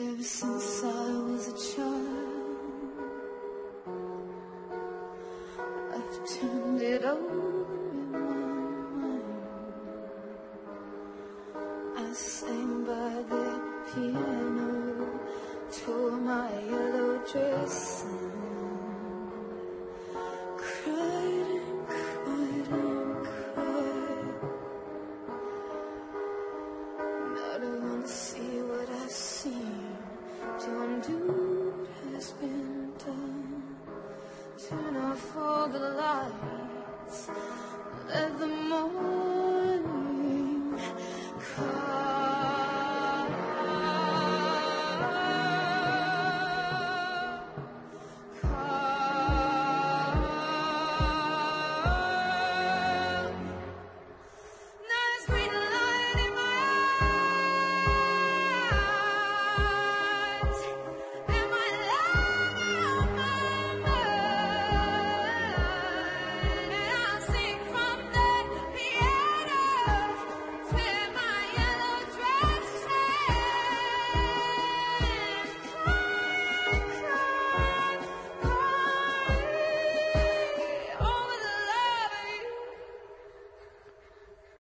Ever since I was a child, I've turned it over in my mind. I sang by the piano, tore my yellow dress. undo has been done. Turn off all the lights.